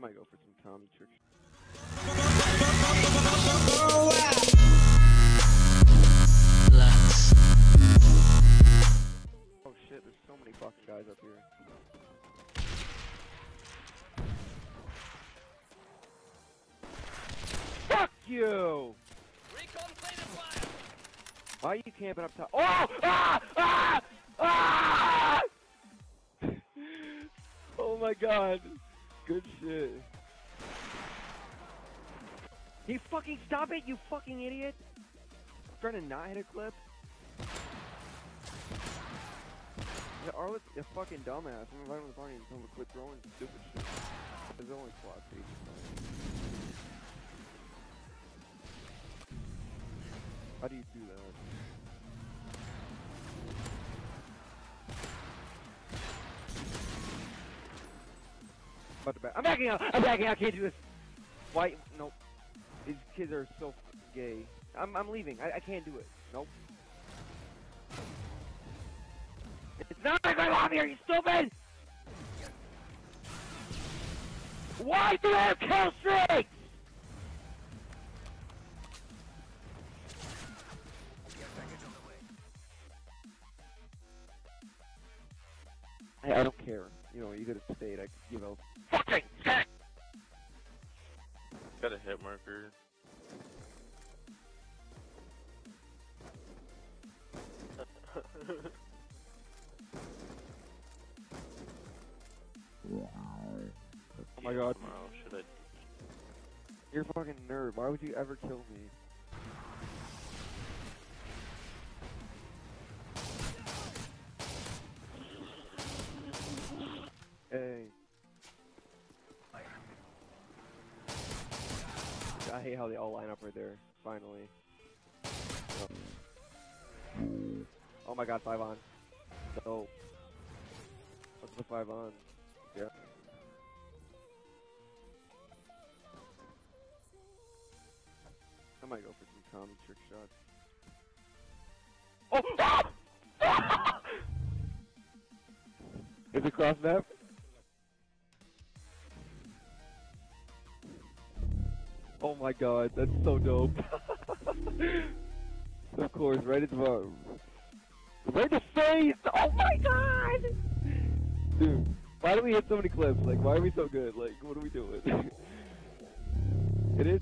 might go for some. Lux. Oh shit, there's so many fucking guys up here. Fuck you! Why are you camping up top? Oh! Ah! Ah! Ah! oh my god. Good shit. You fucking stop it, you fucking idiot! I'm trying to not hit a clip? Yeah, Arlet's a fucking dumbass. I'm inviting him the party and tell him to quit throwing stupid shit. His only squad page. How do you do that? About to back. I'm backing out! I'm backing out! I can't do this! Why? Nope. These kids are so gay. I'm, I'm leaving. I, I can't do it. Nope. It's not like I'm on here, you stupid! Why do I have kill streaks? I, I don't care. You know, you could have stayed. I could give a fucking shit! Got a hit marker. Oh my god. Tomorrow, should I? You're a fucking nerd. Why would you ever kill me? I hate how they all line up right there. Finally. Oh, oh my god, five on. So. What's the five on? Yeah. I might go for some Tommy trick shots. Oh! Ah! Is it cross map? Oh my god, that's so dope. of course, right at the. Right in the face! Oh my god! Dude, why do we hit so many clips? Like, why are we so good? Like, what are we doing? it is